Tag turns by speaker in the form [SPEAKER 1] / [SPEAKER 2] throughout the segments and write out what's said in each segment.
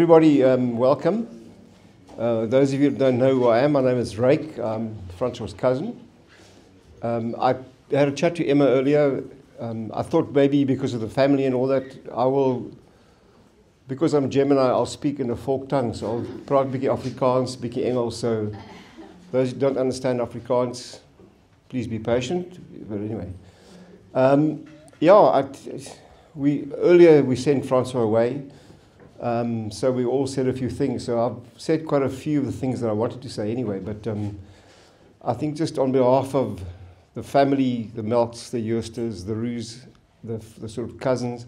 [SPEAKER 1] Everybody, um, welcome. Uh, those of you who don't know who I am, my name is Rake. I'm Francois' cousin. Um, I had a chat to Emma earlier. Um, I thought maybe because of the family and all that, I will, because I'm Gemini, I'll speak in a folk tongue. So I'll 'n bietjie Afrikaans, bietjie Engels. So those who don't understand Afrikaans, please be patient. But anyway, um, yeah, I, we earlier we sent Francois away. Um, so we all said a few things. So I've said quite a few of the things that I wanted to say anyway. But um, I think just on behalf of the family, the Melks, the Eusters, the Roos, the, the sort of cousins,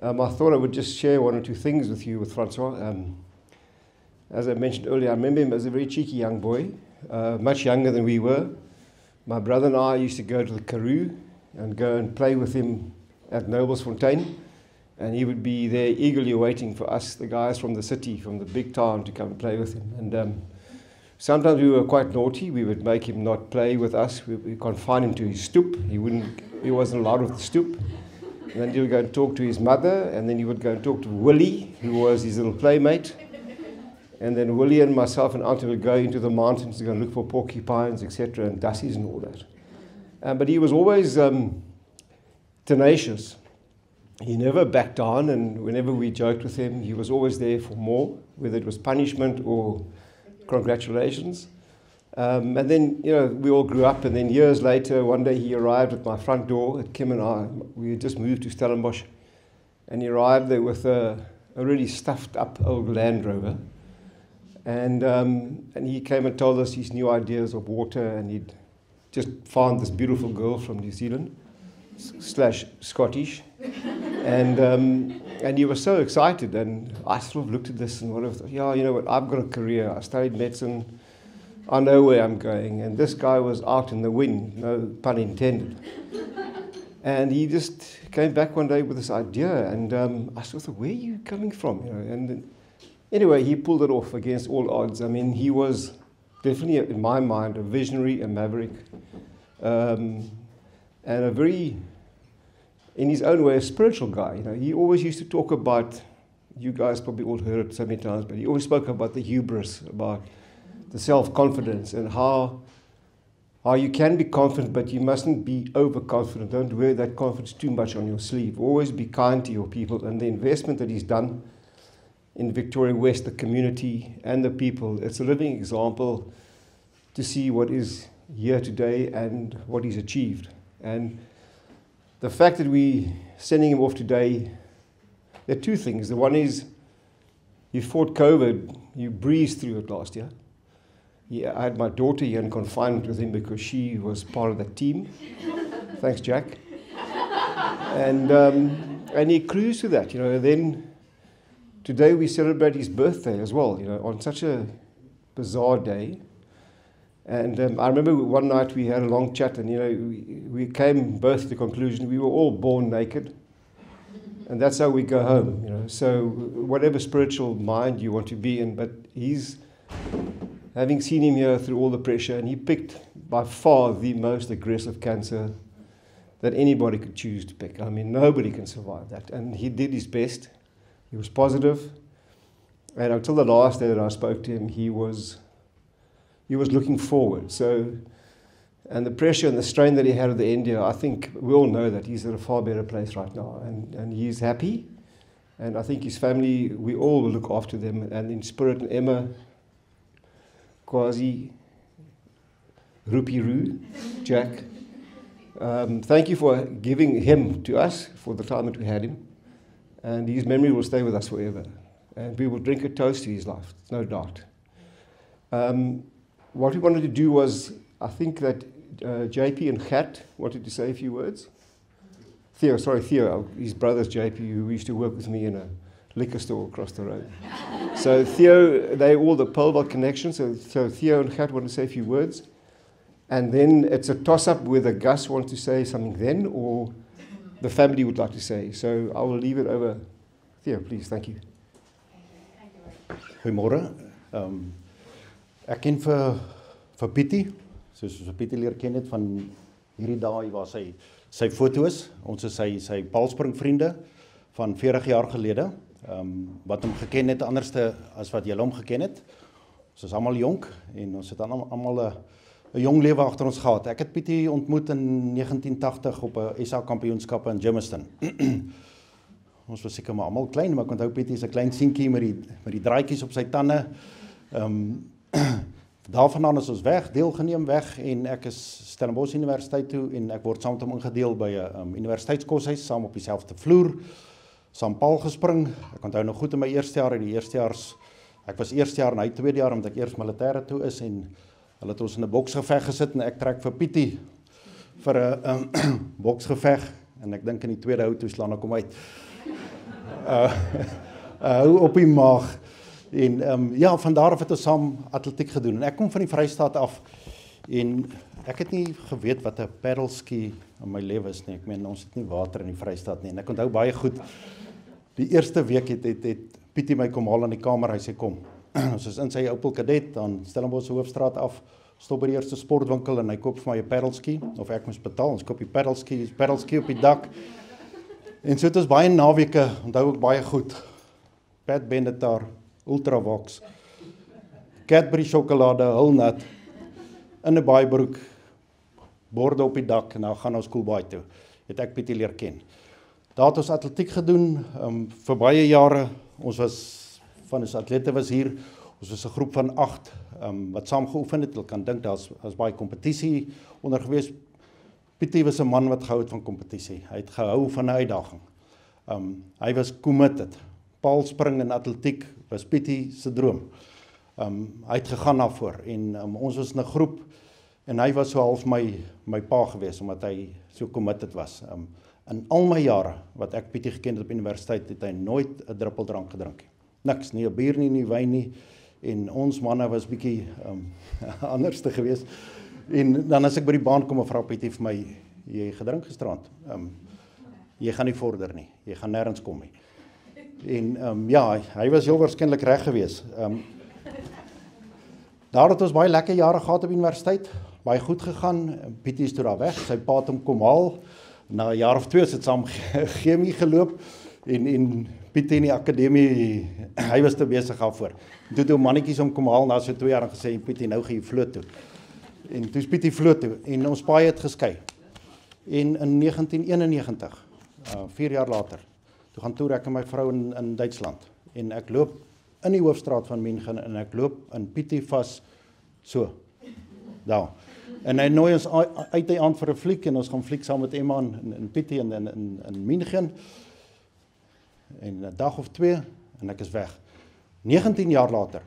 [SPEAKER 1] um, I thought I would just share one or two things with you with Francois. Um, as I mentioned earlier, I remember him as a very cheeky young boy, uh, much younger than we were. My brother and I used to go to the Karoo and go and play with him at Noblesfontein and he would be there eagerly waiting for us, the guys from the city, from the big town, to come and play with him. And um, sometimes we were quite naughty. We would make him not play with us. We, we confine him to his stoop. He wouldn't. He wasn't allowed with the stoop. And then he would go and talk to his mother, and then he would go and talk to Willie, who was his little playmate. And then Willie and myself and Auntie would go into the mountains to go and look for porcupines, etc., and dassies and all that. Um, but he was always um, tenacious he never backed down, and whenever we joked with him, he was always there for more, whether it was punishment or congratulations. Um, and then, you know, we all grew up, and then years later, one day he arrived at my front door at Kim and I. We had just moved to Stellenbosch, and he arrived there with a, a really stuffed up old Land Rover. And, um, and he came and told us his new ideas of water, and he'd just found this beautiful girl from New Zealand, slash Scottish and um, and he was so excited. And I sort of looked at this and thought, Yeah, you know what? I've got a career. I studied medicine. I know where I'm going. And this guy was out in the wind, no pun intended. and he just came back one day with this idea, and um, I sort of thought, where are you coming from? You know, and anyway, he pulled it off against all odds. I mean, he was definitely, in my mind, a visionary, a maverick, um, and a very in his own way, a spiritual guy. You know, he always used to talk about, you guys probably all heard it so many times, but he always spoke about the hubris, about the self-confidence and how, how you can be confident, but you mustn't be overconfident. Don't wear that confidence too much on your sleeve. Always be kind to your people. And the investment that he's done in Victoria West, the community and the people, it's a living example to see what is here today and what he's achieved. And the fact that we're sending him off today, there are two things. The one is you fought COVID, you breezed through it last year. Yeah, I had my daughter here in confinement with him because she was part of the team. Thanks, Jack. And, um, and he cruised through that, you know. Then today we celebrate his birthday as well, you know, on such a bizarre day. And um, I remember one night we had a long chat, and you know, we, we came both to the conclusion we were all born naked, and that's how we go home. You know, so whatever spiritual mind you want to be in, but he's having seen him here through all the pressure, and he picked by far the most aggressive cancer that anybody could choose to pick. I mean, nobody can survive that, and he did his best. He was positive, and until the last day that I spoke to him, he was he was looking forward. So, and the pressure and the strain that he had at the end here, I think we all know that he's in a far better place right now, and, and he's happy. And I think his family, we all will look after them. And in spirit, and Emma, Quasi, Rupi Ru, Jack, um, thank you for giving him to us for the time that we had him. And his memory will stay with us forever. And we will drink a toast to his life, no doubt. Um, what we wanted to do was, I think that uh, JP and Chat wanted to say a few words. Theo, sorry, Theo, his brother's JP, who used to work with me in a liquor store across the road. so Theo, they all the Polbot connection. So, so Theo and Chat want to say a few words. And then it's a toss-up whether Gus wants to say something then or the family would like to say. So I will leave it over. Theo, please, thank you.
[SPEAKER 2] Goeiemôre. Ehm um, Ek ken vir vir Pietie, soos ons Pietie leer ken het van hierdie dae waar sy sy foto's, ons is sy sy Paalspring vriende van 40 jaar gelede ehm um, wat hom geken het anderste as wat jy hom geken het. Ons is almal jonk en ons het almal 'n 'n jong lewe agter ons gehad. Ek het Pietie ontmoet in 1980 op 'n SA kampioenskap in Germiston. ons was seker maar almal klein, maar ek onthou Pietie is 'n klein seentjie met die met die draadjies op sy tande. Ehm um, daarvandaan is ons weg, deelgeneem weg en ek is Stellenbosch Universiteit toe en ek word saam met hom ingedeel by 'n um, universiteitskoshuis saam op dieselfde vloer. Saam Paul gespring. Ek onthou nog goed in my eerste jaar, in die eerste jaars ek was eerste jaar en hy tweede jaar omdat ek eers militêre toe is en hulle het ons in 'n boksgeveg gesit en ek trek vir Pietie vir 'n um, boksgeveg en ek dink in die tweede hou toe slaan ek hom uit. Uh hou uh, op die maag. En ehm um, ja, van daar af het ons saam atletiek gedoen. En ek kom van die Vrystaat af en ek het nie geweet wat 'n paddle ski in my lewe is nie. Ek meen ons het nie water in die Vrystaat nie. En ek onthou baie goed die eerste week het het, het Pietie my kom haal in die kamer. Hy sê kom. ons is in sy Opel Kadett aan Stellenbosch Hoofstraat af. Stop by die eerste sportwinkel en hy koop vir my 'n paddle ski of ek moet betaal. Ons koop die paddle ski, paddle ski op die dak. En so het ons baie naweke, onthou ek baie goed. Pat Benatar Ultravox. Cadbury sjokolade, hulnat in 'n baaibroek borde op die dak en nou gaan ons Koelbaai toe. Het ek Pietie leer ken. Daar het ons atletiek gedoen um, vir baie jare. Ons was van ons atlete was hier. Ons was 'n groep van 8 um, ehm, wat saam geoefen het. Ek kan dink daar's as baie kompetisie onder gewees. Pietie was 'n man wat gehou het van kompetisie. Hy het gehou van 'n uitdaging. Um hy was committed. Paul spring in atletiek was Pietie se droom. Um hy het gegaan daarvoor en um, ons was 'n groep en hy was so half my my pa gewees omdat hy so committed was. Um in al my jare wat ek Pietie geken het op universiteit het hy nooit 'n druppel drank gedrink nie. Niks, nie 'n bier nie, nie wyn nie en ons manne was bietjie um anderste geweest. En dan as ek by die baan kom en vra Pietie vir my jy gedrink gisterand. Um jy gaan nie vorder nie. Jy gaan nêrens kom nie. En ehm um, ja, hy was heel waarskynlik reg geweest. Ehm um, Daar het ons baie lekker jare gehad op universiteit. Baie goed gegaan. Pietie is toe daar weg. Sy pa het hom kom haal. Na 'n jaar of twee het saam chemie geloop en en Pietie in die akademie hy was te besig daarvoor. Toe toe mannetjies hom kom haal na so 2 jaar en gesê Pietie nou gaan jy vloot toe. En toe Pietie vloot toe en ons paai het geskei. En in 1991, uh 4 jaar later, Toe gaan toer ek en my vrou in in Duitsland en ek loop in die hoofstraat van München en ek loop in Pietie vas so. Daar. En hy nooi ons uit die aand vir 'n fliek en ons gaan fliek saam met Emma in in Pietie in in in, in München. En 'n dag of twee en ek is weg. 19 jaar later.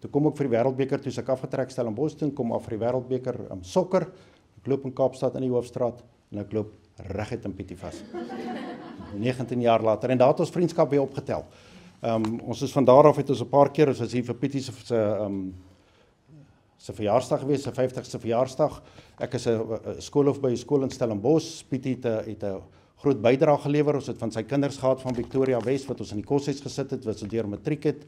[SPEAKER 2] Toe kom ek vir die Wêreldbeker toe se ek afgetrek stel in Boston kom af vir die Wêreldbeker in um, sokker. Ek loop in Kaapstad in die hoofstraat en ek loop reguit in Pietie vas. 19 jaar later en daar het ons vriendskap weer opgetel. Ehm um, ons is van daar af het ons 'n paar keer ons was hier vir Pietie se se ehm um, se verjaarsdag gewees, se 50ste verjaarsdag. Ek is 'n skoolhoof by 'n skool in Stellenbosch. Pietie het 'n het 'n groot bydrae gelewer. Ons het van sy kinders gehad van Victoria Wes wat ons in die koshuis gesit het wat so deur matriek het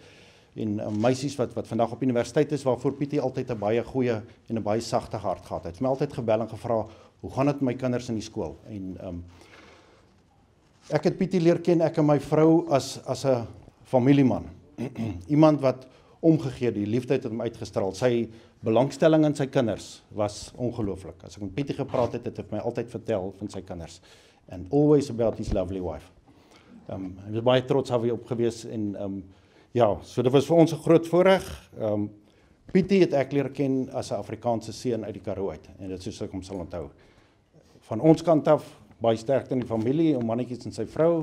[SPEAKER 2] en uh, meisies wat wat vandag op universiteit is waarvoor Pietie altyd 'n baie goeie en 'n baie sagte hart gehad het. Hy het my altyd gebel en gevra, "Hoe gaan dit met my kinders in die skool?" En ehm um, Ek het Pietie leer ken ek en my vrou as as 'n familieman. Iemand wat omgegee die liefde het hom uitgestraal. Sy belangstelling in sy kinders was ongelooflik. As ek met Pietie gepraat het, het hy my altyd vertel van sy kinders and always about his lovely wife. Ehm um, hy was baie trots op hom gewees en ehm um, ja, so dit was vir ons 'n groot voorreg. Ehm um, Pietie het ek leer ken as 'n Afrikaanse seun uit die Karoo uit en dit soos ek hom sal onthou. Van ons kant af baie sterkte in die familie en mannetjies en sy vrou.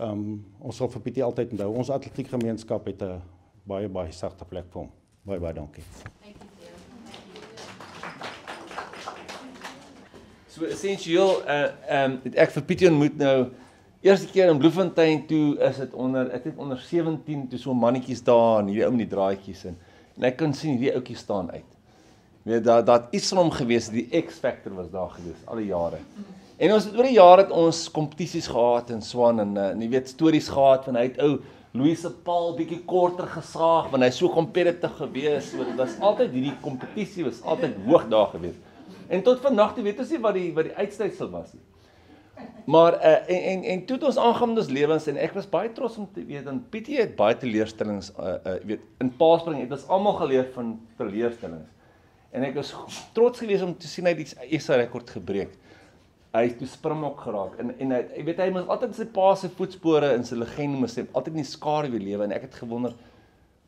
[SPEAKER 2] Ehm um, ons sal vir Pietie altyd onthou. Ons atletiek gemeenskap het 'n baie baie sagte plek vir hom. Baie baie dankie.
[SPEAKER 3] So essensieel uh ehm um, ek vir Pietie ontmoet nou eerste keer in Bloemfontein toe is dit onder ek het onder 17 toe so mannetjies daar en hierdie ou met die draadjies in. En ek kan sien hierdie ouetjie staan uit. Weet daar dat iets van hom gewees het, die X factor was daar gewees al die jare. En ons het oor die jare het ons kompetisies gehad in Swan en uh, jy weet stories gehad van hy het ou Louise Paul bietjie korter gesaag want hy so competitive gewees. So dit was altyd hierdie kompetisie was altyd hoog daar gewees. En tot vandag toe weet ons nie wat die wat die uitsluitsel was nie. Maar uh, en en en toe het ons aangaan met ons lewens en ek was baie trots om te weet dat Pietie het baie teleurstellings uh uh weet in Paasspring het ons almal geleer van teleurstellings. En ek was trots geweest om te sien hy die SA rekord gebreek. Hy het toe springbok geraak en en hy jy weet hy moes altyd sy pa se voetspore in sy legende moes hê, altyd in die skaduwee lewe en ek het gewonder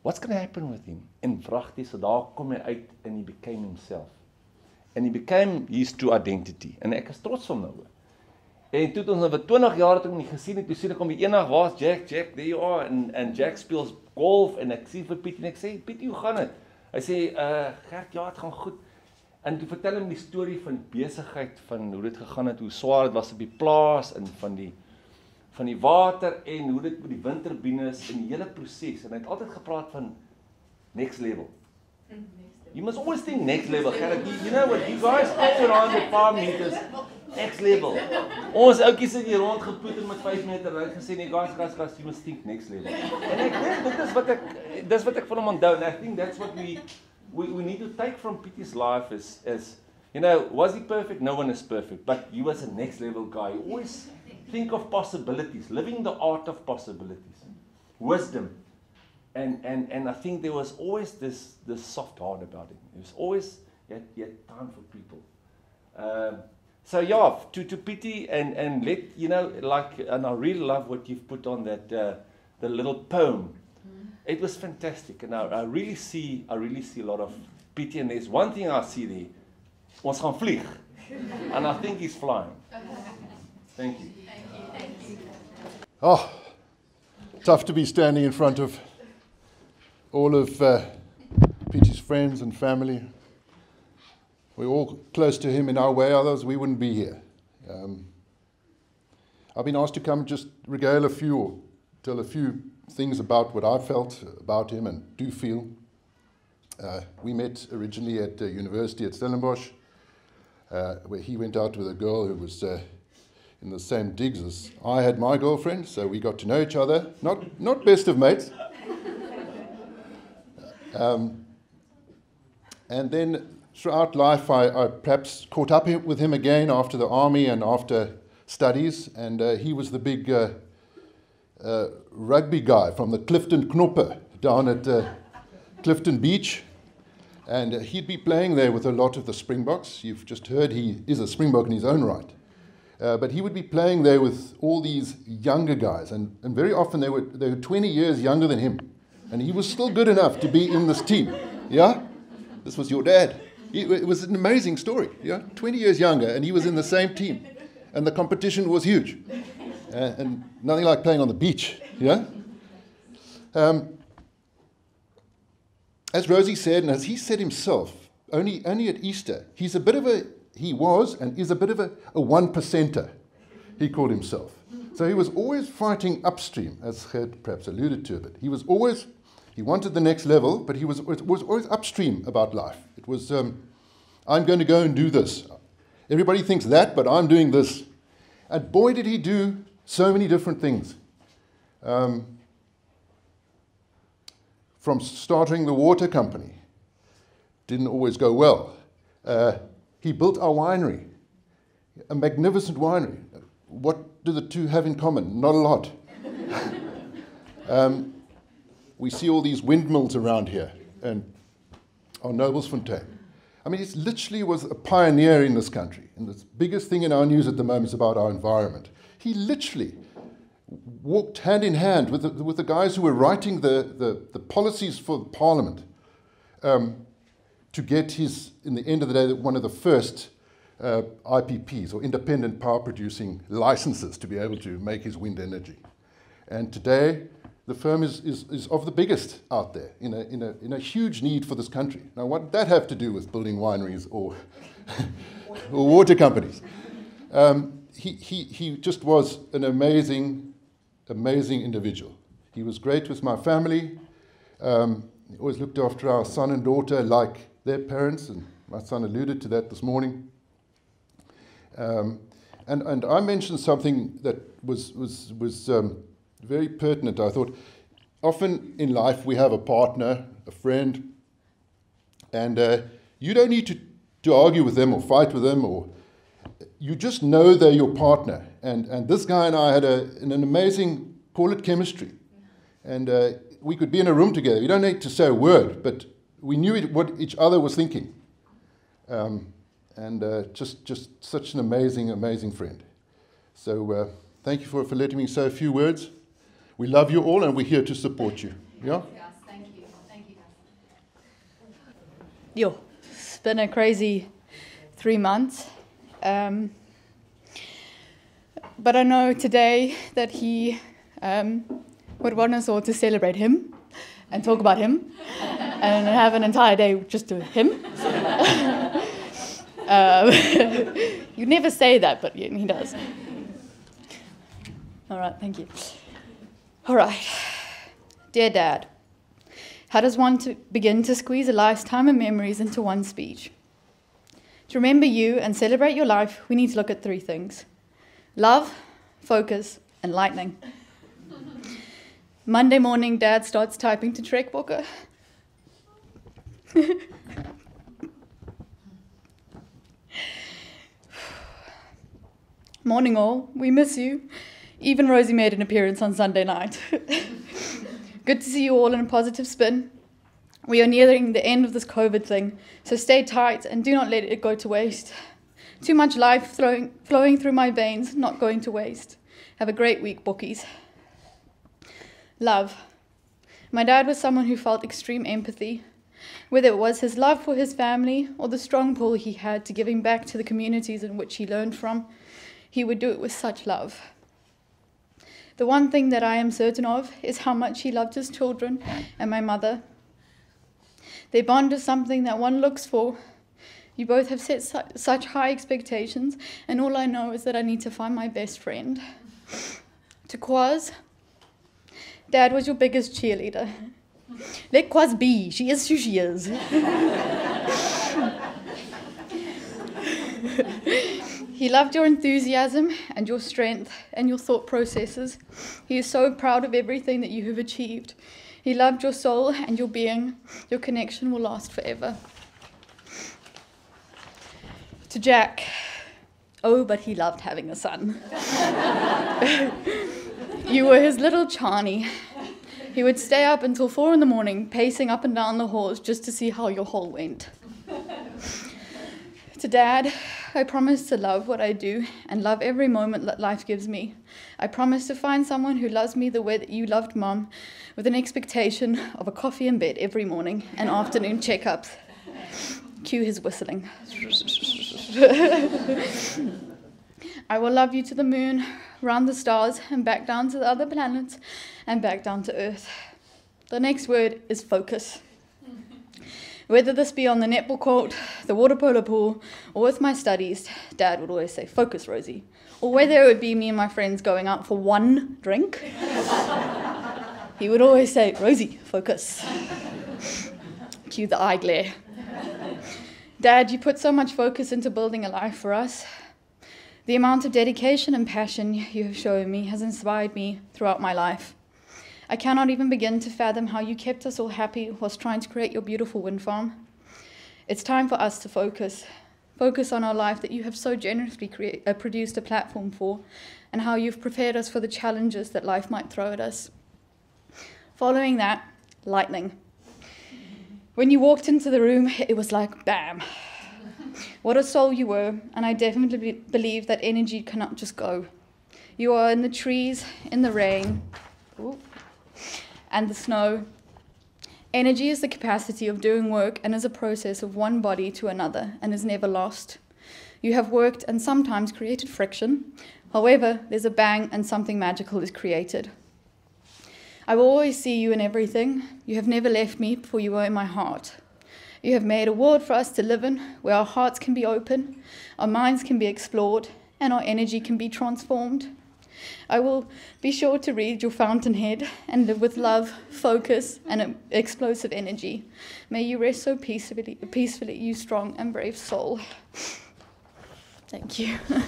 [SPEAKER 3] what's going to happen with him? En vragtig so daar kom hy uit en he became himself. And he became his true identity. En ek is trots op hom nou. En toe het ons oor 20 jaar het ek hom nie gesien nie. Toe sien ek hom eendag waar's Jack, Jack, there you are and and Jack speel golf en ek sien vir Piet en ek sê Piet, hoe gaan dit? Hy sê uh Gert, ja, dit gaan goed. En toe vertel hom die storie van besigheid van hoe dit gegaan het, hoe swaar dit was op die plaas en van die van die water en hoe dit met die windturbines en die hele proses en hy het altyd gepraat van next level. You must always think next level. Gerrit, you, you know what you guys up around the 5 meters next level. Ons ouetjies het hier rond gepoeter met 5 meter. Het gesê nee, guys, guys, guys, you must think next level. En ek dink dit is wat ek dis wat ek van hom onthou. I think that's what we we we need to take from Pieter's life is is you know, was he perfect? No one is perfect, but he was a next level guy. Always think of possibilities, living the art of possibilities. Wisdom. And and and I think there was always this this soft heart about him. It was always he had, he had time for people. Um So yeah, to to Pietie and and let you know like and I really love what you've put on that uh, the little poem. It was fantastic and I, I really see I really see a lot of Pietie and there's one thing I see there. Ons gaan vlieg. and I think he's flying. Thank you.
[SPEAKER 4] Thank you. Thank you.
[SPEAKER 5] Oh, tough to be standing in front of all of uh, Peter's friends and family. We're all close to him in our way, otherwise we wouldn't be here. Um, I've been asked to come just regale a few, or tell a few things about what I felt about him and do feel. Uh, we met originally at the university at Stellenbosch, uh, where he went out with a girl who was uh, in the same digs as I had my girlfriend, so we got to know each other. Not, not best of mates. Um, and then throughout life, I, I, perhaps caught up with him again after the army and after studies, and uh, he was the big uh, rugby guy from the Clifton Knoppe down at uh, Clifton Beach. And uh, he'd be playing there with a lot of the Springboks. You've just heard he is a Springbok in his own right. Uh, but he would be playing there with all these younger guys, and, and very often they were, they were 20 years younger than him. And he was still good enough to be in this team. Yeah? This was your dad. It was an amazing story. Yeah, 20 years younger, and he was in the same team, and the competition was huge, uh, and nothing like playing on the beach. Yeah. Um, as Rosie said, and as he said himself, only only at Easter, he's a bit of a he was and is a bit of a, a one percenter. He called himself. So he was always fighting upstream, as Gert perhaps alluded to a bit. He was always he wanted the next level, but he was, was always upstream about life. It was, um, I'm going to go and do this. Everybody thinks that, but I'm doing this. And boy, did he do so many different things. Um, from starting the water company, didn't always go well. Uh, he built our winery, a magnificent winery. What do the two have in common? Not a lot. um, we see all these windmills around here and on Noblesfontein. I mean, it literally was a pioneer in this country. And the biggest thing in our news at the moment is about our environment. He literally walked hand in hand with the, with the guys who were writing the, the, the policies for parliament um, to get his, in the end of the day, one of the first uh, IPPs or independent power producing licenses to be able to make his wind energy. And today, the firm is, is, is of the biggest out there in a, in, a, in a huge need for this country. Now, what did that have to do with building wineries or, or water companies? Um, he, he, he just was an amazing, amazing individual. He was great with my family. Um, he always looked after our son and daughter like their parents, and my son alluded to that this morning. Um, and, and I mentioned something that was, was, was um, very pertinent. I thought, often in life we have a partner, a friend, and uh, you don't need to, to argue with them or fight with them, or you just know they're your partner, And, and this guy and I had a, an amazing, call it chemistry. And uh, we could be in a room together. You don't need to say a word, but we knew it, what each other was thinking. Um, and uh, just, just such an amazing, amazing friend. So uh, thank you for, for letting me say a few words. We love you all and we're here to support you. Yeah?
[SPEAKER 4] Yes, thank you. Thank you, Yo, it's been a crazy three months. Um, but I know today that he um, would want us all to celebrate him and talk about him and have an entire day just to him. um, you never say that, but he does. All right, thank you. All right. Dear Dad, how does one to begin to squeeze a lifetime of memories into one speech? To remember you and celebrate your life, we need to look at three things love, focus, and lightning. Monday morning, Dad starts typing to Trek Booker. Morning, all. We miss you. Even Rosie made an appearance on Sunday night. Good to see you all in a positive spin. We are nearing the end of this COVID thing, so stay tight and do not let it go to waste. Too much life flowing, flowing through my veins, not going to waste. Have a great week, bookies. Love. My dad was someone who felt extreme empathy, whether it was his love for his family or the strong pull he had to giving back to the communities in which he learned from. He would do it with such love. The one thing that I am certain of is how much he loved his children and my mother. Their bond to something that one looks for. You both have set su- such high expectations, and all I know is that I need to find my best friend. To Quaz, Dad was your biggest cheerleader. Let Quaz be. She is who she is. He loved your enthusiasm and your strength and your thought processes. He is so proud of everything that you have achieved. He loved your soul and your being. Your connection will last forever. To Jack, oh, but he loved having a son. you were his little Charney. He would stay up until four in the morning, pacing up and down the halls just to see how your hall went. to Dad, I promise to love what I do and love every moment that life gives me. I promise to find someone who loves me the way that you loved Mom, with an expectation of a coffee in bed every morning and afternoon checkups. Cue his whistling. I will love you to the moon, round the stars, and back down to the other planets, and back down to Earth. The next word is focus. Whether this be on the netball court, the water polo pool, or with my studies, Dad would always say, Focus, Rosie. Or whether it would be me and my friends going out for one drink, he would always say, Rosie, focus. Cue the eye glare. Dad, you put so much focus into building a life for us. The amount of dedication and passion you have shown me has inspired me throughout my life. I cannot even begin to fathom how you kept us all happy whilst trying to create your beautiful wind farm. It's time for us to focus. Focus on our life that you have so generously create, uh, produced a platform for, and how you've prepared us for the challenges that life might throw at us. Following that, lightning. When you walked into the room, it was like bam. What a soul you were, and I definitely be- believe that energy cannot just go. You are in the trees, in the rain, ooh, and the snow. Energy is the capacity of doing work and is a process of one body to another and is never lost. You have worked and sometimes created friction. However, there's a bang and something magical is created. I will always see you in everything. You have never left me, for you are in my heart. You have made a world for us to live in where our hearts can be open, our minds can be explored, and our energy can be transformed. I will be sure to read your fountainhead and live with love, focus, and explosive energy. May you rest so peacefully, peacefully you strong and brave soul. Thank you.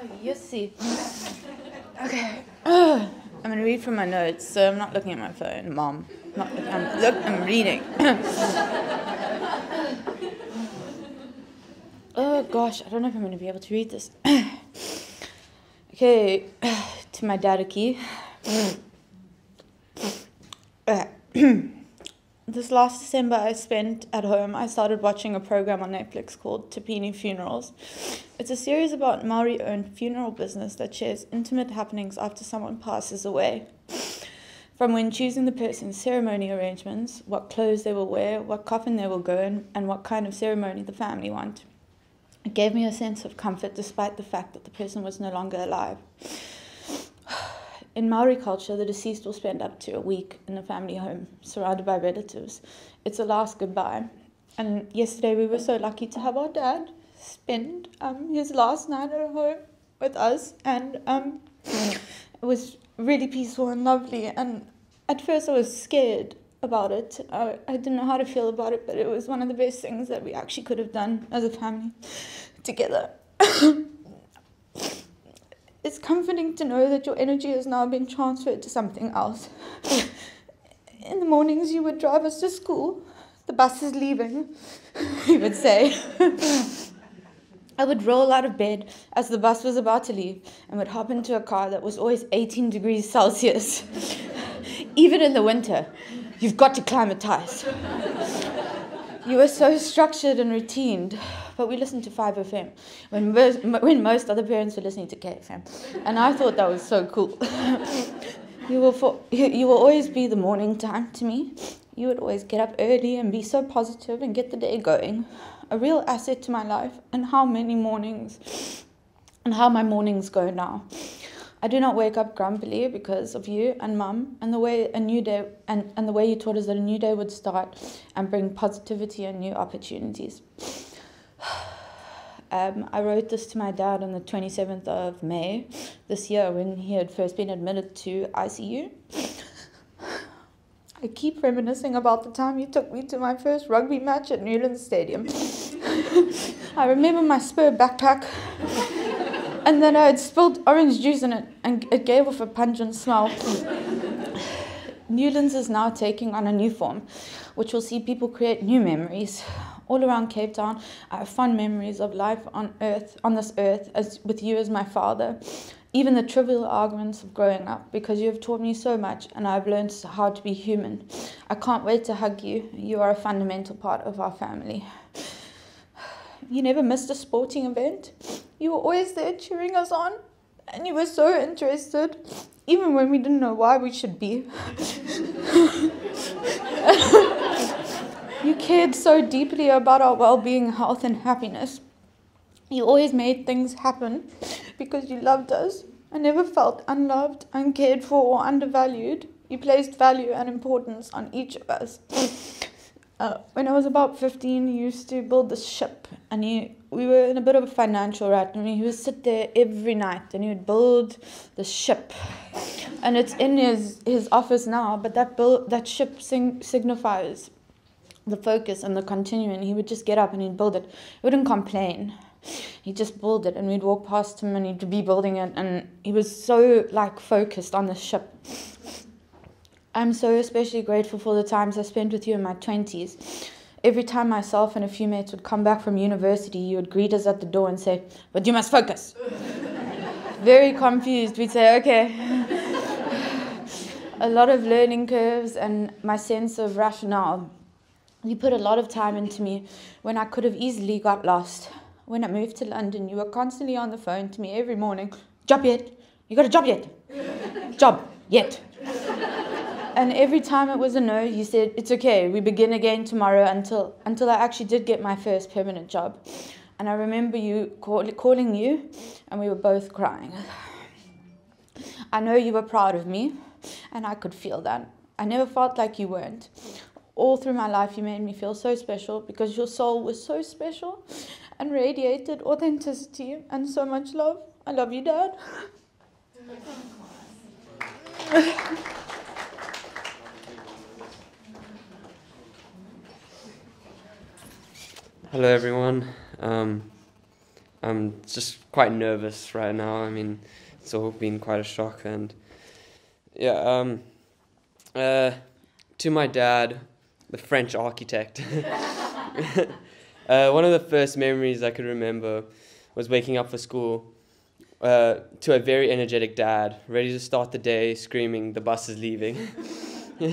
[SPEAKER 6] Oh, you see. Okay. I'm going to read from my notes, so I'm not looking at my phone, Mom. Not look, I'm, look, I'm reading. oh gosh, I don't know if I'm going to be able to read this. okay, to my dad a key. Uh, this last December I spent at home, I started watching a program on Netflix called Tapini Funerals. It's a series about Maori owned funeral business that shares intimate happenings after someone passes away. From when choosing the person's ceremony arrangements, what clothes they will wear, what coffin they will go in, and what kind of ceremony the family want. It gave me a sense of comfort despite the fact that the person was no longer alive. In Maori culture, the deceased will spend up to a week in a family home, surrounded by relatives. It's a last goodbye. And yesterday we were so lucky to have our dad spend um, his last night at home with us, and um, it was really peaceful and lovely. And at first, I was scared about it. I, I didn't know how to feel about it, but it was one of the best things that we actually could have done as a family together. it's comforting to know that your energy has now been transferred to something else. In the mornings, you would drive us to school. The bus is leaving, he would say. I would roll out of bed as the bus was about to leave and would hop into a car that was always 18 degrees Celsius. Even in the winter, you've got to climatize. you were so structured and routined, but we listened to 5FM when most, when most other parents were listening to KFM. And I thought that was so cool. you, will for, you will always be the morning time to me. You would always get up early and be so positive and get the day going a real asset to my life and how many mornings and how my mornings go now. I do not wake up grumpily because of you and mum and the way a new day and, and the way you taught us that a new day would start and bring positivity and new opportunities. Um, I wrote this to my dad on the 27th of May this year when he had first been admitted to ICU. I keep reminiscing about the time you took me to my first rugby match at Newlands Stadium. I remember my spur backpack and then I had spilled orange juice in it and it gave off a pungent smell. Newlands is now taking on a new form, which will see people create new memories. All around Cape Town, I have fond memories of life on earth, on this earth, as with you as my father. Even the trivial arguments of growing up, because you have taught me so much and I've learned how to be human. I can't wait to hug you. You are a fundamental part of our family. You never missed a sporting event. You were always there cheering us on, and you were so interested, even when we didn't know why we should be. you cared so deeply about our well being, health, and happiness. You always made things happen because you loved us. I never felt unloved, uncared for, or undervalued. You placed value and importance on each of us. Uh, when I was about 15, he used to build this ship, and he, we were in a bit of a financial rut. and he would sit there every night, and he would build the ship, and it's in his, his office now. But that build, that ship sing, signifies the focus and the continuing. He would just get up and he'd build it. He wouldn't complain. He just build it, and we'd walk past him, and he'd be building it, and he was so like focused on the ship. I'm so especially grateful for the times I spent with you in my 20s. Every time myself and a few mates would come back from university, you would greet us at the door and say, But you must focus. Very confused, we'd say, Okay. a lot of learning curves and my sense of rationale. You put a lot of time into me when I could have easily got lost. When I moved to London, you were constantly on the phone to me every morning. Job yet? You got a job yet? job yet? and every time it was a no, you said, It's okay, we begin again tomorrow until, until I actually did get my first permanent job. And I remember you call, calling you, and we were both crying. I know you were proud of me, and I could feel that. I never felt like you weren't. All through my life, you made me feel so special because your soul was so special and radiated authenticity and so much love. I love you, Dad.
[SPEAKER 7] Hello, everyone. Um, I'm just quite nervous right now. I mean, it's all been quite a shock, and yeah, um, uh, to my dad, the French architect. uh, one of the first memories I could remember was waking up for school uh, to a very energetic dad, ready to start the day, screaming, The bus is leaving.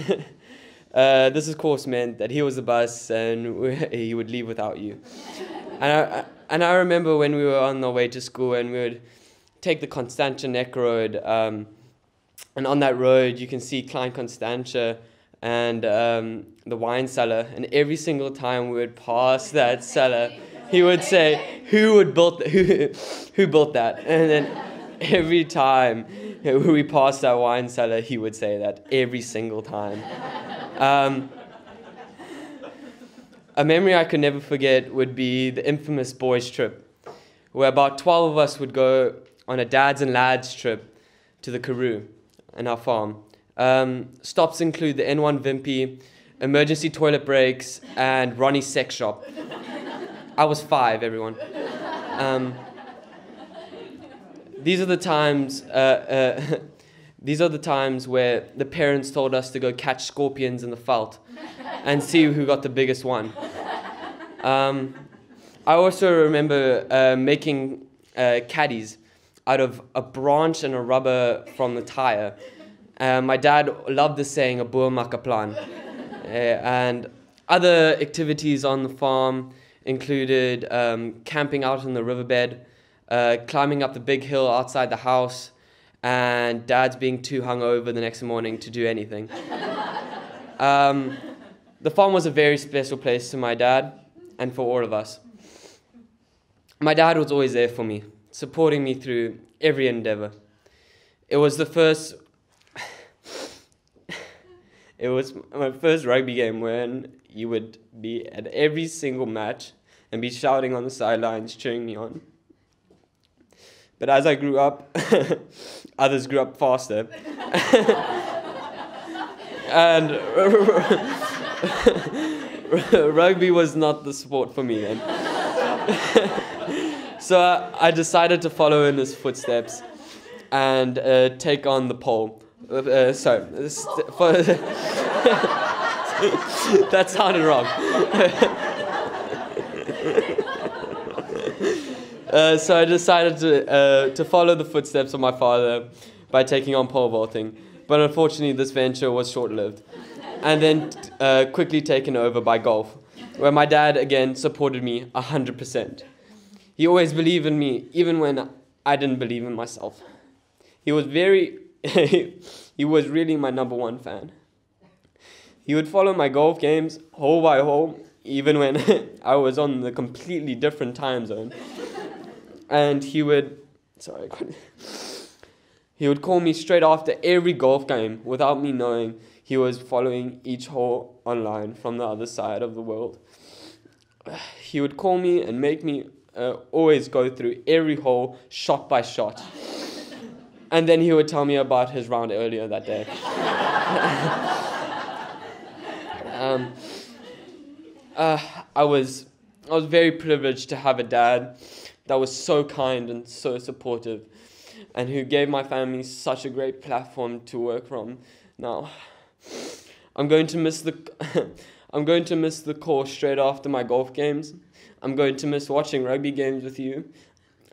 [SPEAKER 7] uh, this, of course, meant that he was the bus and he would leave without you. And I, and I remember when we were on the way to school and we would take the Constantia Neck Road. Um, and on that road, you can see Klein Constantia and um, the wine cellar. And every single time we would pass that cellar, he would say, "Who would built who who built that?" And then every time we passed that wine cellar, he would say that every single time. Um, a memory I could never forget would be the infamous boys' trip, where about 12 of us would go on a dads and lads trip to the Karoo and our farm. Um, stops include the N1 Wimpy, emergency toilet breaks, and Ronnie's sex shop. I was five, everyone. Um, these are the times. Uh, uh, these are the times where the parents told us to go catch scorpions in the veld and see who got the biggest one. Um, I also remember uh, making uh, caddies out of a branch and a rubber from the tire. Uh, my dad loved the saying, a boer maak plan. Uh, and other activities on the farm included um, camping out in the riverbed, uh, climbing up the big hill outside the house, and dad's being too hungover the next morning to do anything. Um, the farm was a very special place to my dad and for all of us. My dad was always there for me, supporting me through every endeavor. It was the first. It was my first rugby game when you would be at every single match and be shouting on the sidelines, cheering me on. But as I grew up, others grew up faster. and rugby was not the sport for me then. so uh, I decided to follow in his footsteps and uh, take on the pole. Uh, uh sorry, that sounded wrong. Uh, so I decided to, uh, to follow the footsteps of my father by taking on pole vaulting. But unfortunately, this venture was short lived and then uh, quickly taken over by golf, where my dad again supported me 100%. He always believed in me, even when I didn't believe in myself. He was very, he was really my number one fan. He would follow my golf games hole by hole, even when I was on the completely different time zone. And he would, sorry, he would call me straight after every golf game without me knowing he was following each hole online from the other side of the world. He would call me and make me uh, always go through every hole shot by shot. And then he would tell me about his round earlier that day. um, uh, I was I was very privileged to have a dad that was so kind and so supportive and who gave my family such a great platform to work from. Now, I'm going to miss the I'm going to miss the course straight after my golf games. I'm going to miss watching rugby games with you.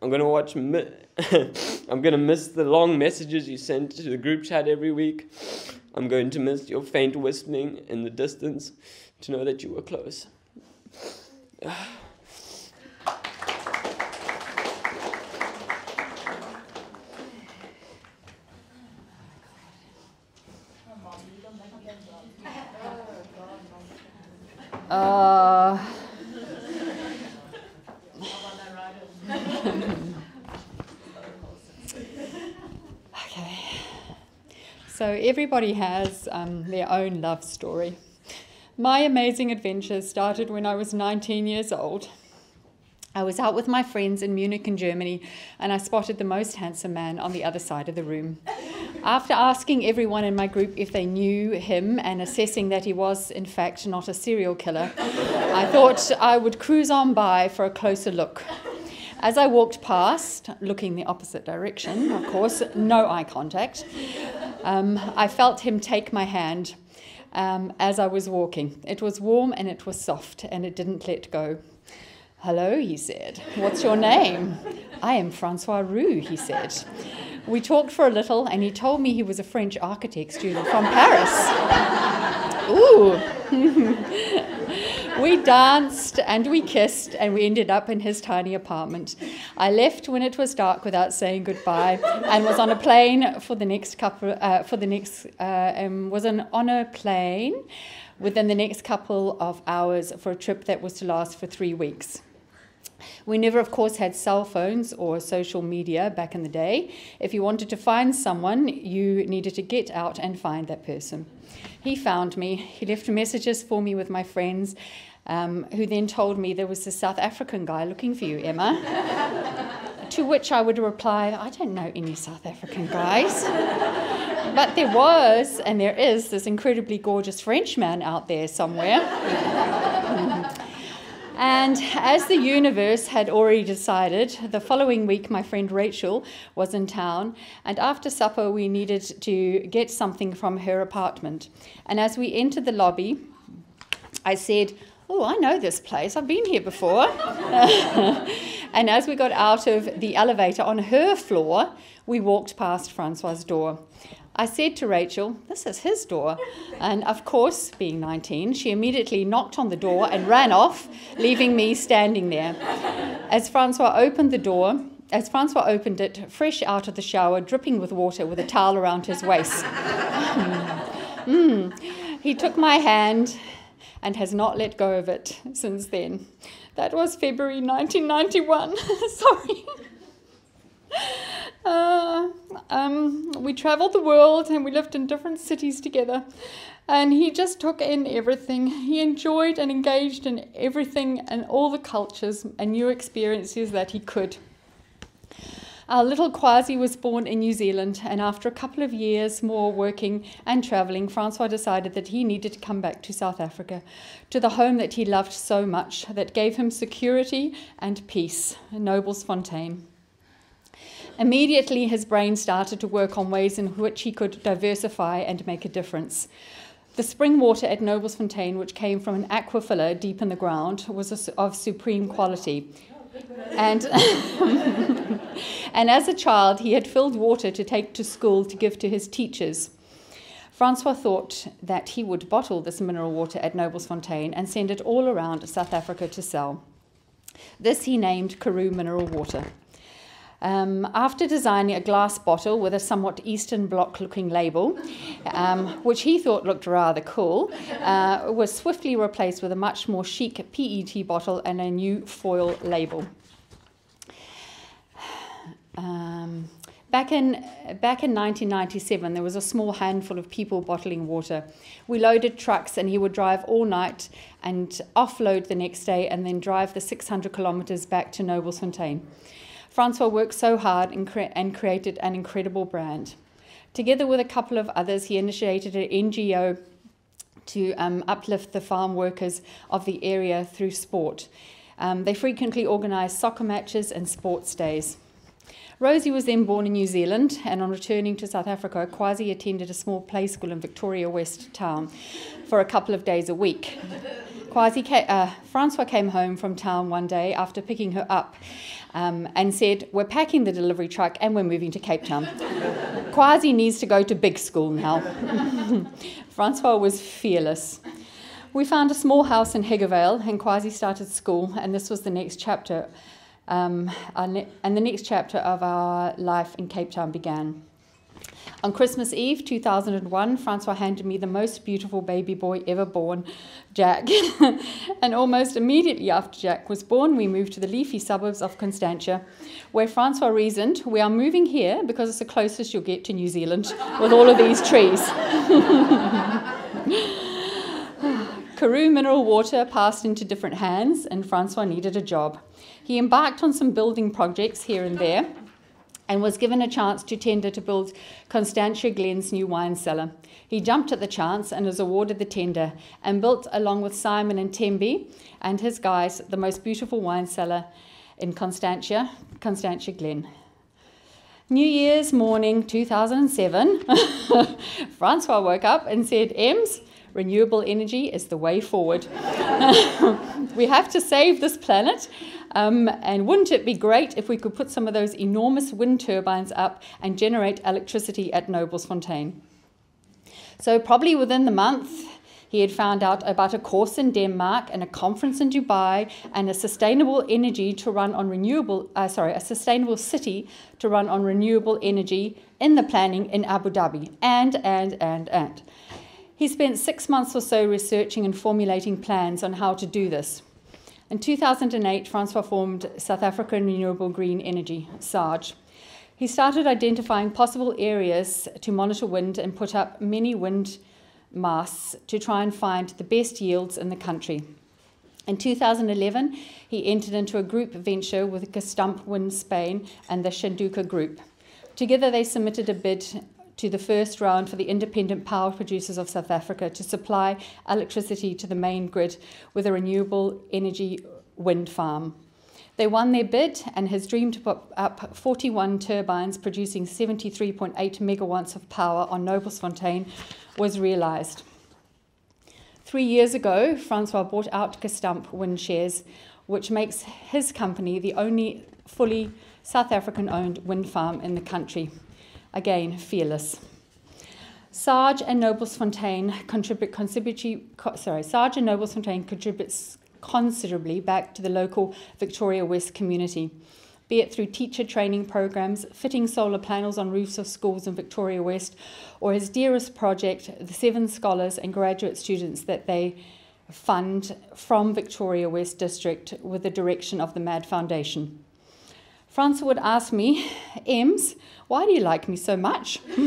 [SPEAKER 7] I'm going to watch mi- I'm to miss the long messages you send to the group chat every week. I'm going to miss your faint whistling in the distance to know that you were close.
[SPEAKER 8] Uh, So everybody has um, their own love story. My amazing adventure started when I was 19 years old. I was out with my friends in Munich in Germany and I spotted the most handsome man on the other side of the room. After asking everyone in my group if they knew him and assessing that he was, in fact, not a serial killer, I thought I would cruise on by for a closer look. As I walked past, looking the opposite direction, of course, no eye contact, um, I felt him take my hand um, as I was walking. It was warm and it was soft, and it didn't let go. Hello, he said. What's your name? I am Francois Roux, he said. We talked for a little, and he told me he was a French architect student from Paris. Ooh. we danced and we kissed, and we ended up in his tiny apartment. I left when it was dark without saying goodbye, and was on a plane for the next couple. Uh, for the next uh, um, was an, on a plane within the next couple of hours for a trip that was to last for three weeks. We never, of course, had cell phones or social media back in the day. If you wanted to find someone, you needed to get out and find that person. He found me. He left messages for me with my friends, um, who then told me there was a South African guy looking for you, Emma. to which I would reply, I don't know any South African guys. but there was, and there is, this incredibly gorgeous Frenchman out there somewhere. And as the universe had already decided, the following week my friend Rachel was in town, and after supper we needed to get something from her apartment. And as we entered the lobby, I said, Oh, I know this place, I've been here before. and as we got out of the elevator on her floor, we walked past Francois' door. I said to Rachel, This is his door. And of course, being 19, she immediately knocked on the door and ran off, leaving me standing there. As Francois opened the door, as Francois opened it, fresh out of the shower, dripping with water, with a towel around his waist, mm, he took my hand and has not let go of it since then. That was February 1991. Sorry. Uh, um, we traveled the world and we lived in different cities together. And he just took in everything. He enjoyed and engaged in everything and all the cultures and new experiences that he could. Our little Quasi was born in New Zealand, and after a couple of years more working and travelling, Francois decided that he needed to come back to South Africa, to the home that he loved so much, that gave him security and peace, Noblesfontein. Immediately, his brain started to work on ways in which he could diversify and make a difference. The spring water at Noblesfontein, which came from an aquifer deep in the ground, was of supreme quality. And, and as a child, he had filled water to take to school to give to his teachers. Francois thought that he would bottle this mineral water at Noblesfontein and send it all around South Africa to sell. This he named Karoo Mineral Water. Um, after designing a glass bottle with a somewhat Eastern Bloc looking label, um, which he thought looked rather cool, uh, was swiftly replaced with a much more chic PET bottle and a new foil label. Um, Back in, back in 1997, there was a small handful of people bottling water. We loaded trucks, and he would drive all night and offload the next day and then drive the 600 kilometers back to Noblesfontein. Francois worked so hard and, cre- and created an incredible brand. Together with a couple of others, he initiated an NGO to um, uplift the farm workers of the area through sport. Um, they frequently organised soccer matches and sports days. Rosie was then born in New Zealand, and on returning to South Africa, Quasi attended a small play school in Victoria West town for a couple of days a week. Quasi came, uh, Francois came home from town one day after picking her up um, and said, We're packing the delivery truck and we're moving to Cape Town. Quasi needs to go to big school now. Francois was fearless. We found a small house in Higgovale and Quasi started school, and this was the next chapter. Um, and the next chapter of our life in Cape Town began. On Christmas Eve 2001, Francois handed me the most beautiful baby boy ever born, Jack. and almost immediately after Jack was born, we moved to the leafy suburbs of Constantia, where Francois reasoned, We are moving here because it's the closest you'll get to New Zealand with all of these trees. Karoo mineral water passed into different hands, and Francois needed a job. He embarked on some building projects here and there and was given a chance to tender to build Constantia Glen's new wine cellar. He jumped at the chance and was awarded the tender and built, along with Simon and Tembi and his guys, the most beautiful wine cellar in Constantia, Constantia Glen. New Year's morning 2007, Francois woke up and said, Ems, Renewable energy is the way forward. we have to save this planet. Um, and wouldn't it be great if we could put some of those enormous wind turbines up and generate electricity at Noblesfontein? So, probably within the month, he had found out about a course in Denmark and a conference in Dubai and a sustainable energy to run on renewable, uh, sorry, a sustainable city to run on renewable energy in the planning in Abu Dhabi. And, and, and, and. He spent six months or so researching and formulating plans on how to do this. In 2008, Francois formed South African Renewable Green Energy, SARGE. He started identifying possible areas to monitor wind and put up many wind masts to try and find the best yields in the country. In 2011, he entered into a group venture with Gestamp Wind Spain and the Shanduka Group. Together, they submitted a bid to the first round for the independent power producers of South Africa to supply electricity to the main grid with a renewable energy wind farm. They won their bid, and his dream to put up 41 turbines producing 73.8 megawatts of power on Noblesfontein was realised. Three years ago, Francois bought out Gestamp Wind Shares, which makes his company the only fully South African owned wind farm in the country. Again, fearless. Sarge and Noblesfontein contribute contribute, sorry, Sarge and Noblesfontein contributes considerably back to the local Victoria West community, be it through teacher training programs, fitting solar panels on roofs of schools in Victoria West, or his dearest project, the seven scholars and graduate students that they fund from Victoria West District with the direction of the MAD Foundation. Francois would ask me, Ems, why do you like me so much?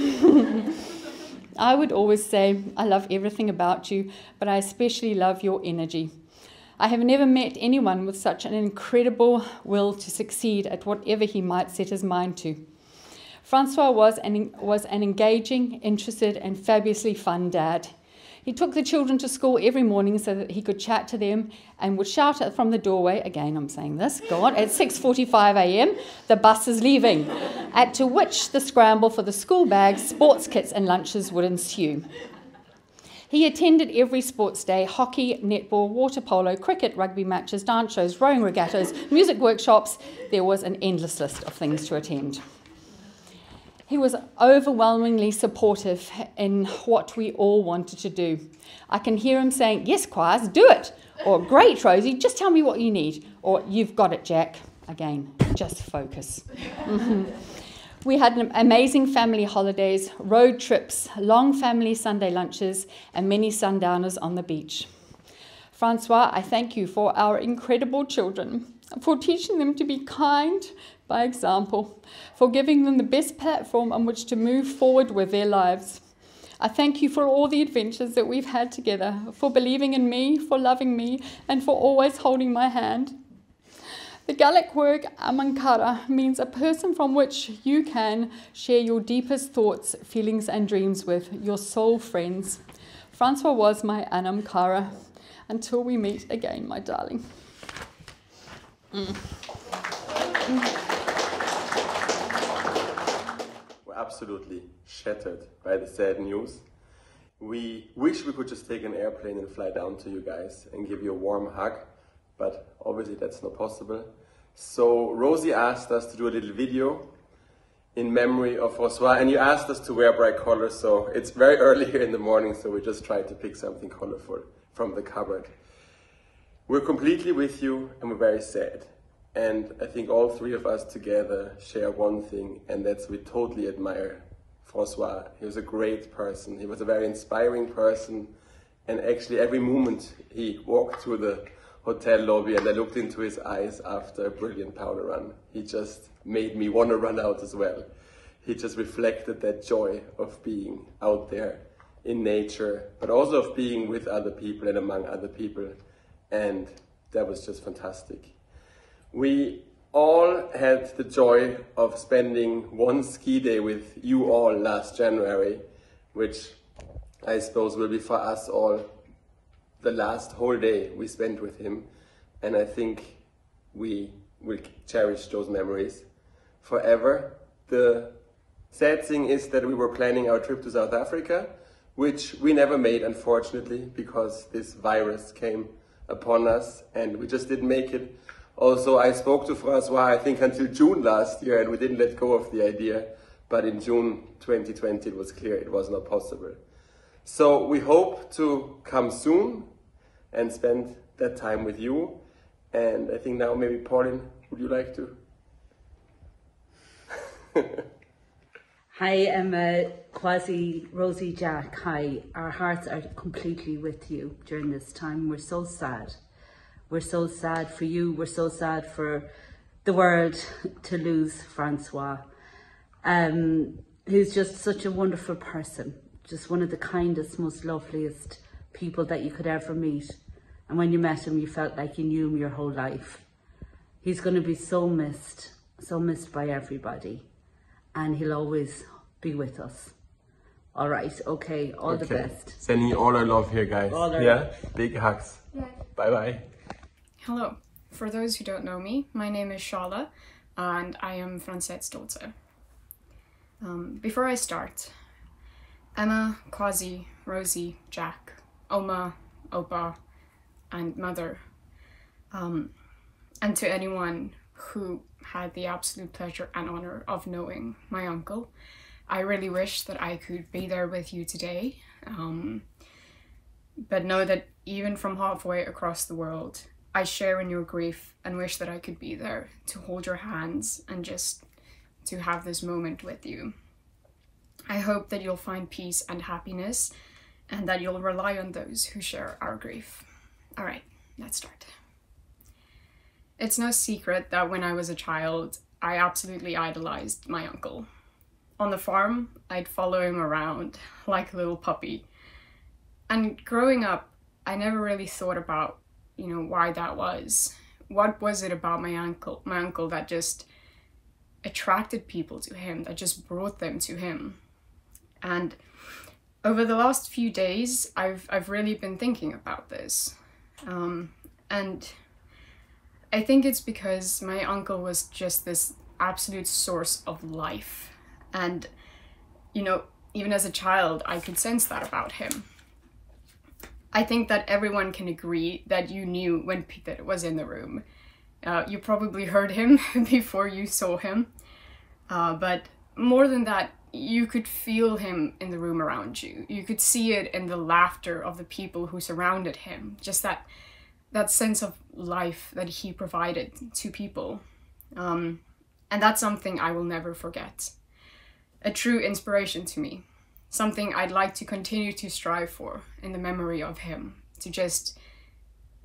[SPEAKER 8] I would always say, I love everything about you, but I especially love your energy. I have never met anyone with such an incredible will to succeed at whatever he might set his mind to. Francois was an, was an engaging, interested, and fabulously fun dad. He took the children to school every morning so that he could chat to them and would shout from the doorway, again I'm saying this, God, at 6.45 a.m., the bus is leaving, at to which the scramble for the school bags, sports kits and lunches would ensue. He attended every sports day hockey, netball, water polo, cricket, rugby matches, dance shows, rowing regattas, music workshops. There was an endless list of things to attend. He was overwhelmingly supportive in what we all wanted to do. I can hear him saying, Yes, Quires, do it. Or, Great, Rosie, just tell me what you need. Or, You've got it, Jack. Again, just focus. Mm-hmm. We had amazing family holidays, road trips, long family Sunday lunches, and many sundowners on the beach. Francois, I thank you for our incredible children, for teaching them to be kind by example, for giving them the best platform on which to move forward with their lives. I thank you for all the adventures that we've had together, for believing in me, for loving me, and for always holding my hand. The Gaelic word amankara means a person from which you can share your deepest thoughts, feelings, and dreams with, your soul friends. Francois was my anam cara. Until we meet again, my darling. Mm.
[SPEAKER 9] We're absolutely shattered by the sad news. We wish we could just take an airplane and fly down to you guys and give you a warm hug but obviously that's not possible. So Rosie asked us to do a little video in memory of Francois, and you asked us to wear bright colors, so it's very early here in the morning, so we just tried to pick something colorful from the cupboard. We're completely with you, and we're very sad. And I think all three of us together share one thing, and that's we totally admire Francois. He was a great person. He was a very inspiring person, and actually every moment he walked through the hotel lobby and I looked into his eyes after a brilliant powder run. He just made me want to run out as well. He just reflected that joy of being out there in nature, but also of being with other people and among other people. And that was just fantastic. We all had the joy of spending one ski day with you all last January, which I suppose will be for us all the last whole day we spent with him, and I think we will cherish those memories forever. The sad thing is that we were planning our trip to South Africa, which we never made, unfortunately, because this virus came upon us and we just didn't make it. Also, I spoke to Francois, I think, until June last year, and we didn't let go of the idea. But in June 2020, it was clear it was not possible. So we hope to come soon and spend that time with you. And I think now maybe Pauline, would you like to?
[SPEAKER 10] Hi, uh, Quasi Rosie Jack. Hi, our hearts are completely with you during this time. We're so sad. We're so sad for you. We're so sad for the world to lose Francois, um, who's just such a wonderful person, just one of the kindest, most loveliest people that you could ever meet. And when you met him, you felt like you knew him your whole life. He's going to be so missed, so missed by everybody. And he'll always be with us. All right, okay, all okay. the best.
[SPEAKER 9] Sending you all our love here, guys. All our yeah, big hugs. Bye bye.
[SPEAKER 11] Hello. For those who don't know me, my name is Shala, and I am France's daughter. Um, before I start, Emma, Quasi, Rosie, Jack, Oma, Opa, and mother. Um, and to anyone who had the absolute pleasure and honor of knowing my uncle, I really wish that I could be there with you today. Um, but know that even from halfway across the world, I share in your grief and wish that I could be there to hold your hands and just to have this moment with you. I hope that you'll find peace and happiness and that you'll rely on those who share our grief. All right, let's start. It's no secret that when I was a child, I absolutely idolized my uncle. On the farm, I'd follow him around like a little puppy. And growing up, I never really thought about, you know, why that was. What was it about my uncle, my uncle that just attracted people to him, that just brought them to him? And over the last few days, I've I've really been thinking about this. Um, and I think it's because my uncle was just this absolute source of life. And, you know, even as a child, I could sense that about him. I think that everyone can agree that you knew when Pieter was in the room. Uh, you probably heard him before you saw him. Uh, but more than that, you could feel him in the room around you. You could see it in the laughter of the people who surrounded him. Just that that sense of life that he provided to people. Um, and that's something I will never forget. A true inspiration to me. Something I'd like to continue to strive for in the memory of him. To just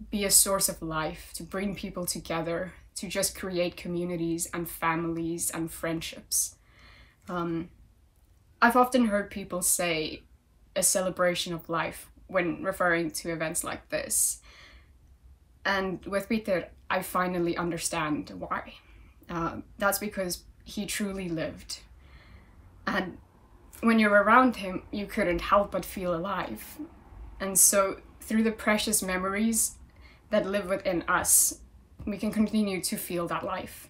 [SPEAKER 11] be a source of life, to bring people together, to just create communities and families and friendships. Um, I've often heard people say a celebration of life when referring to events like this. And with Pieter, I finally understand why. Uh, that's because he truly lived. And when you're around him, you couldn't help but feel alive. And so, through the precious memories that live within us, we can continue to feel that life,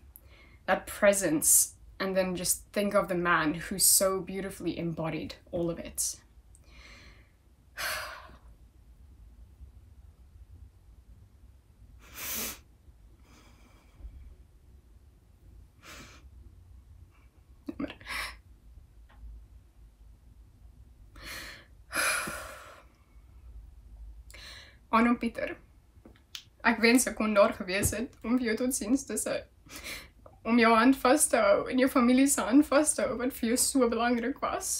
[SPEAKER 11] that presence and then just think of the man who so beautifully embodied all of it. Arno Pieter. Ek wens ek kon daar gewees het om jou totsiens te sê. om jou hand vas te hou en jou familie se hand vas te hou wat vir jou so belangrik was.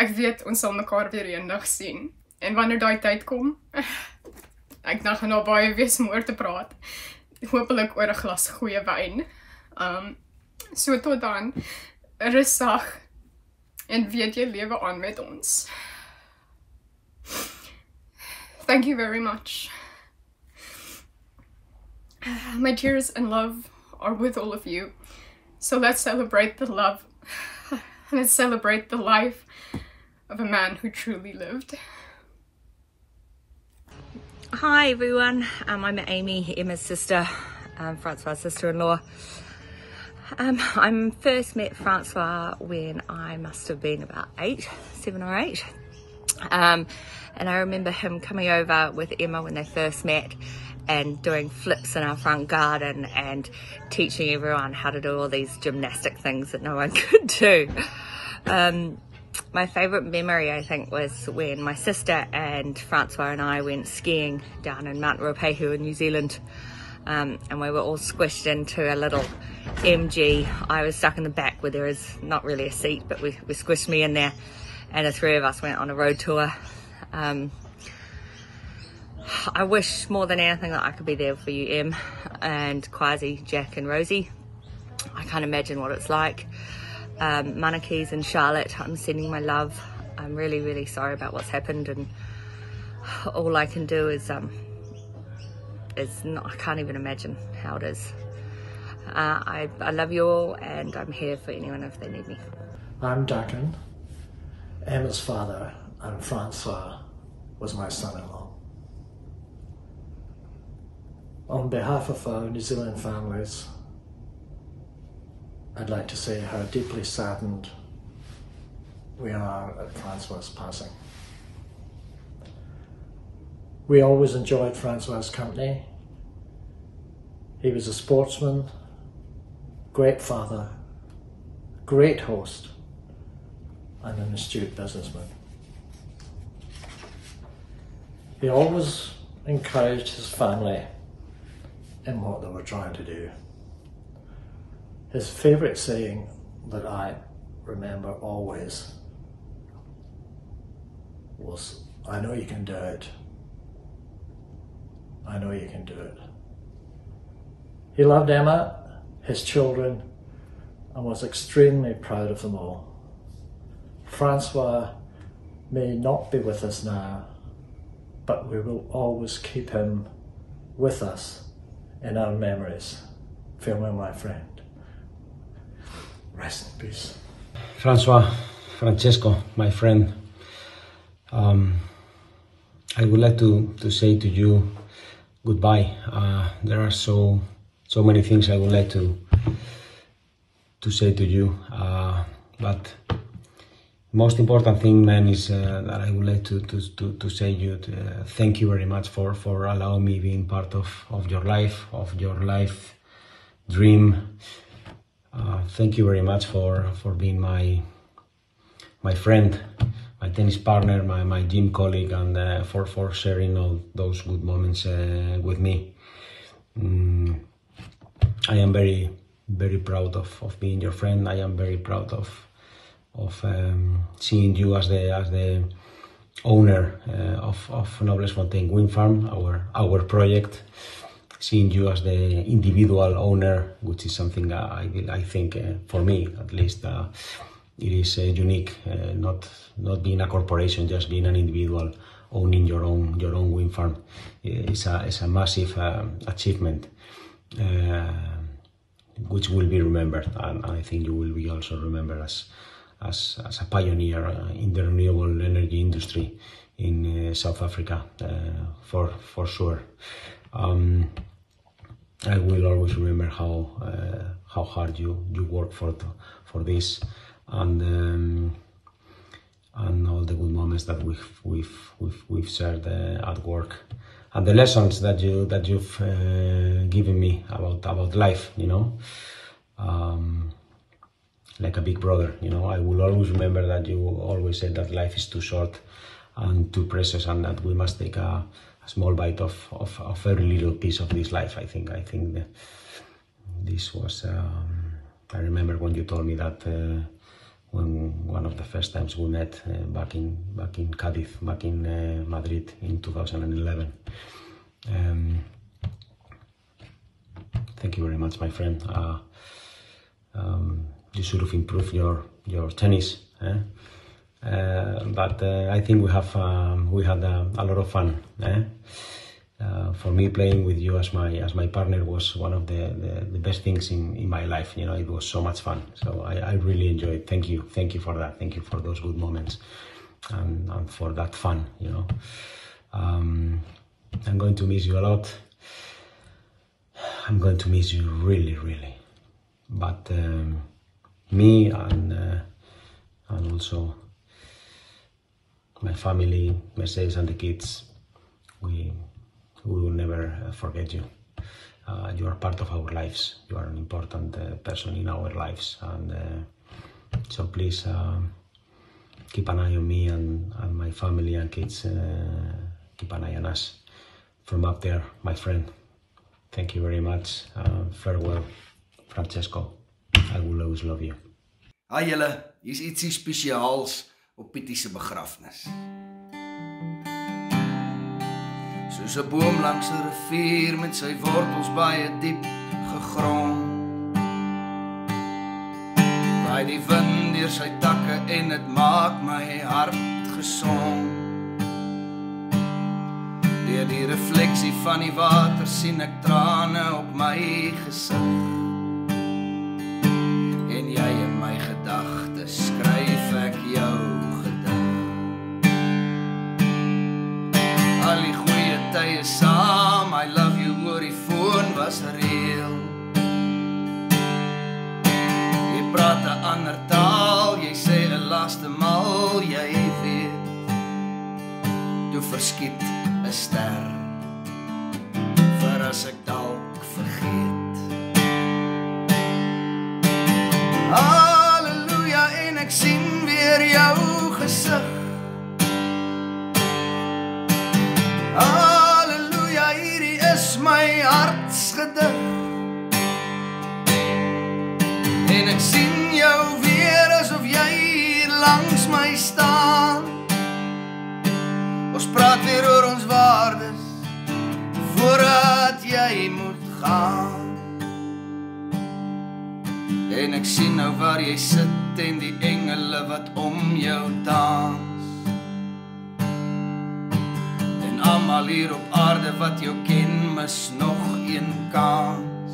[SPEAKER 11] Ek weet ons sal mekaar weer eendag sien en wanneer daai tyd kom, ek dan gaan nou baie wees om oor te praat. Hoopelik oor 'n glas goeie wyn. Um so tot dan. Rustig en jy lewe aan met ons. Thank you very much. My tears and love are with all of you. So let's celebrate the love and let's celebrate the life of a man who truly lived.
[SPEAKER 12] Hi everyone, um, I'm Amy, Emma's sister, um, Francois' sister-in-law. Um, I first met Francois when I must have been about eight, seven or eight. Um, and I remember him coming over with Emma when they first met and doing flips in our front garden and teaching everyone how to do all these gymnastic things that no one could do. Um, my favourite memory, I think, was when my sister and Francois and I went skiing down in Mount Ruapehu in New Zealand. Um, and we were all squished into a little MG. I was stuck in the back where there is not really a seat, but we, we squished me in there. And the three of us went on a road tour. Um, I wish more than anything that I could be there for you, Em, and Quasi, Jack, and Rosie. I can't imagine what it's like um, Manakis and Charlotte, I'm sending my love. I'm really, really sorry about what's happened, and all I can do is, um, is not, I can't even imagine how it is. Uh, I, I love you all, and I'm here for anyone if they need me.
[SPEAKER 13] I'm Duncan, Emma's father, and Francois was my son-in-law. On behalf of our New Zealand families, I'd like to say how deeply saddened we are at Francois' passing. We always enjoyed Francois' company. He was a sportsman, great father, great host, and an astute businessman. He always encouraged his family in what they were trying to do. His favorite saying that I remember always was, I know you can do it. I know you can do it. He loved Emma, his children, and was extremely proud of them all. Francois may not be with us now, but we will always keep him with us in our memories. Farewell, my friend. Rest in peace.
[SPEAKER 14] Francois, Francesco, my friend, um, I would like to, to say to you goodbye. Uh, there are so so many things I would like to to say to you, uh, but most important thing, man, is uh, that I would like to to, to, to say you to, uh, thank you very much for for allowing me being part of of your life, of your life dream. Uh, thank you very much for, for being my my friend, my tennis partner, my, my gym colleague, and uh, for, for sharing all those good moments uh, with me. Mm, I am very, very proud of, of being your friend. I am very proud of of um, seeing you as the as the owner uh, of, of Noblesfontein Wind Farm, our our project seeing you as the individual owner, which is something I, I think uh, for me at least uh, it is uh, unique. Uh, not not being a corporation, just being an individual owning your own your own wind farm is a is a massive um, achievement. Uh, which will be remembered, and I think you will be also remembered as as, as a pioneer uh, in the renewable energy industry in South Africa, for for sure. Um, I will always remember how uh, how hard you you work for for this, and um, and all the good moments that we've we've we've, we've shared uh, at work, and the lessons that you that you've uh, given me about about life. You know, um, like a big brother. You know, I will always remember that you always said that life is too short and too precious, and that we must take a small bite of, of a very little piece of this life. I think. I think this was. Um, I remember when you told me that uh, when one of the first times we met uh, back in back in Cadiz, back in uh, Madrid in 2011. Um, thank you very much, my friend. Uh, um, you should have improved your your tennis. Eh? Uh, but uh, I think we have um, we had a, a, lot of fun. Eh? Uh, for me, playing with you as my as my partner was one of the, the, the, best things in, in my life. You know, it was so much fun. So I, I really enjoyed. Thank you, thank you for that. Thank you for those good moments and, and for that fun. You know, um, I'm going to miss you a lot. I'm going to miss you really, really. But um, me and uh, and also my family, myself and the kids, we we will never uh, forget you. Uh, you are part of our lives. You are an important uh, person in our lives, and uh, so please um, keep an eye on me and, and my family and kids. Uh, keep an eye on us from up there, my friend. Thank you very much. Uh, farewell, Francesco. I will always love you.
[SPEAKER 15] Haai julle, hier's ietsie op Pietie se begrafnis. Soos 'n boom langs 'n rivier met sy wortels baie diep gegrond. Waai die wind deur sy takke en dit maak my hart gesond. Deur die refleksie van die water sien ek trane op my gesig. Was reël. Jy praat 'n ander taal, jy sê 'n laaste maal, jy weet. Toe verskiet 'n ster. Vir as ek dalk vergeet. Halleluja en ek sien weer jou gesig. Hartsgedig. En ek sien jou weer asof jy hier langs my staan. Ons praat weer oor ons waardes voordat jy moet gaan. En ek sien nou waar jy sit en die engele wat om jou dans. En almal hier op aarde wat jou ken, mis nog een kans.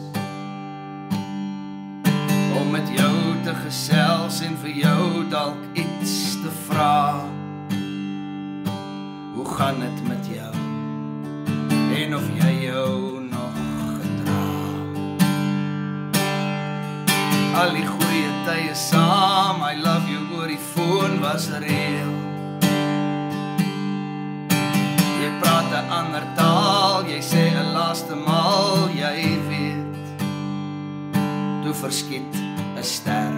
[SPEAKER 15] Om met jou te gesels en vir jou dalk iets te vra. Hoe gaan dit met jou? En of jy jou nog gedra? Al die goeie tye saam, I love you oor die foon was reël. Praat 'n ander taal, jy sê 'n laaste maal, jy weet. Toe verskiet 'n ster.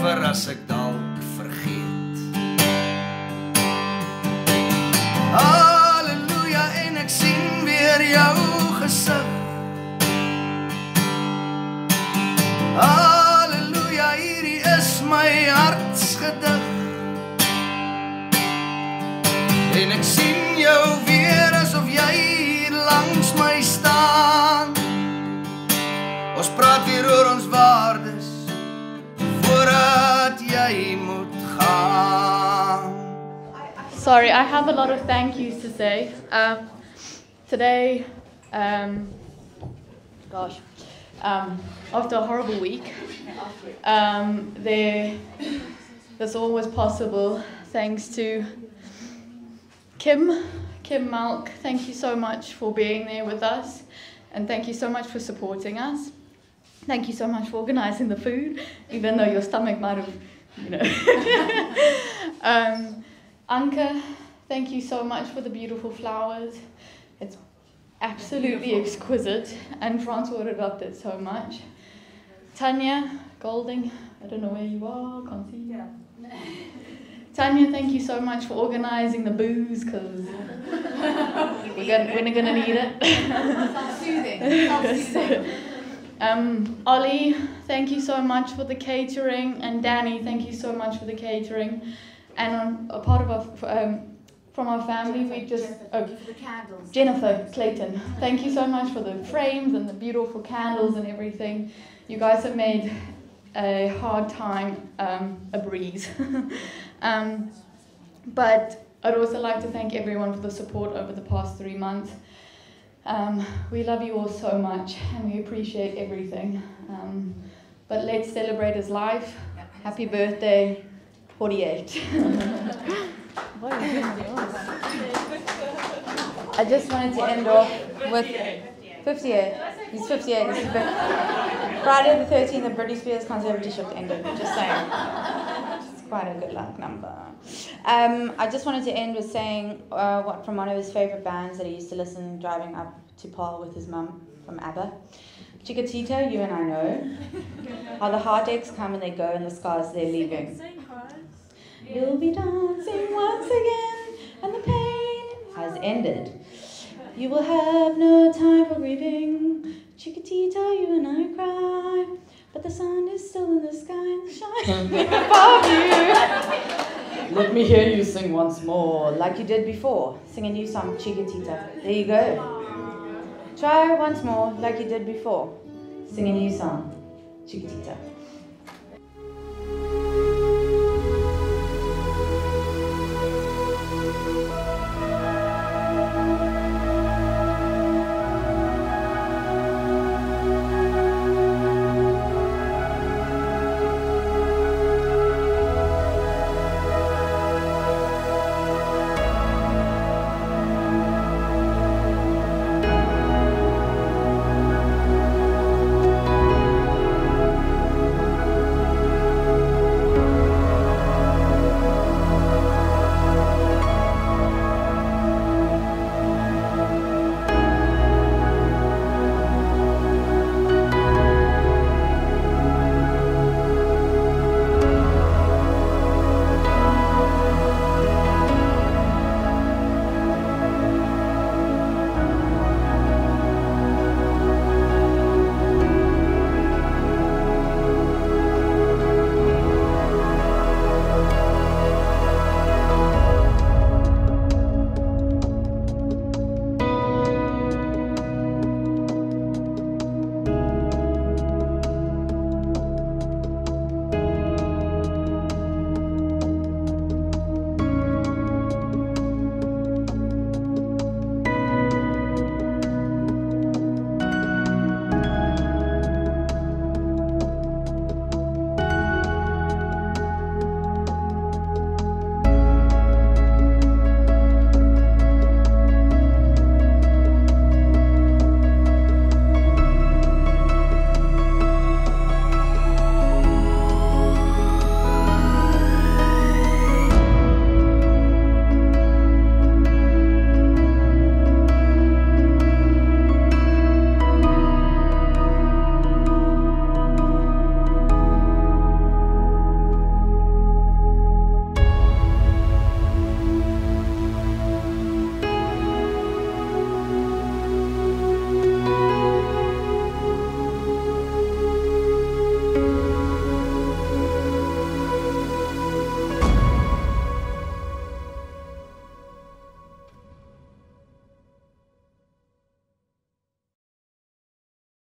[SPEAKER 15] Vir as ek dalk vergeet. Halleluja en ek sien weer jou gesig. Halleluja, hierdie is my hartsgedig. En ek sien jou weer asof jy hier langs my staan. Ons praat weer oor ons waardes voordat jy moet gaan.
[SPEAKER 8] Sorry, I have a lot of thank yous to say. Um, today, um, gosh, um, after a horrible week, um, there, this all was possible thanks to Kim, Kim Malk. Thank you so much for being there with us, and thank you so much for supporting us. Thank you so much for organizing the food, even though your stomach might have, you know. um, Anka, thank you so much for the beautiful flowers. It's absolutely exquisite, and Francois loved it so much. Tanya Golding, I don't know where you are, can't see. Yeah. Tanya, thank you so much for organizing the booze because we're gonna, we're gonna need it.
[SPEAKER 16] Self-soothing, self-soothing.
[SPEAKER 8] Um, Ollie, thank you so much for the catering, and Danny, thank you so much for the catering. And on a part of our, um, from our family, we just oh,
[SPEAKER 16] The candles.
[SPEAKER 8] Jennifer Clayton, thank you so much for the frames and the beautiful candles and everything. You guys have made a hard time um, a breeze. um, but I'd also like to thank everyone for the support over the past three months. Um, we love you all so much and we appreciate everything. Um, but let's celebrate his life. Happy birthday, 48. What a.
[SPEAKER 6] I just wanted to end off with 58. He's 58. This is a bit. Friday the 13th, the Britney Spears conservatorship ended. Just saying. Quite a good luck number. Um, I just wanted to end with saying uh, what from one of his favorite bands that he used to listen driving up to Paul with his mum from ABBA. Chiquitita, you and I know. How the heartaches come and they go and the scars they're leaving. You'll be dancing once again and the pain has ended. You will have no time for grieving. Chiquitita, you and I cry. But the sun is still in the sky and shining above you. Let me hear you sing once more, like you did before. Sing a new song, Chiquitita. There you go. Try once more, like you did before. Sing a new song, Chiquitita.